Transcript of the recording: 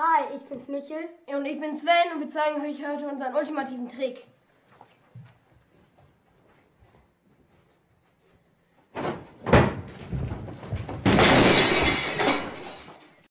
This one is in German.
Hi, ich bin's Michel. Äh, und ich bin Sven und wir zeigen euch heute unseren ultimativen Trick.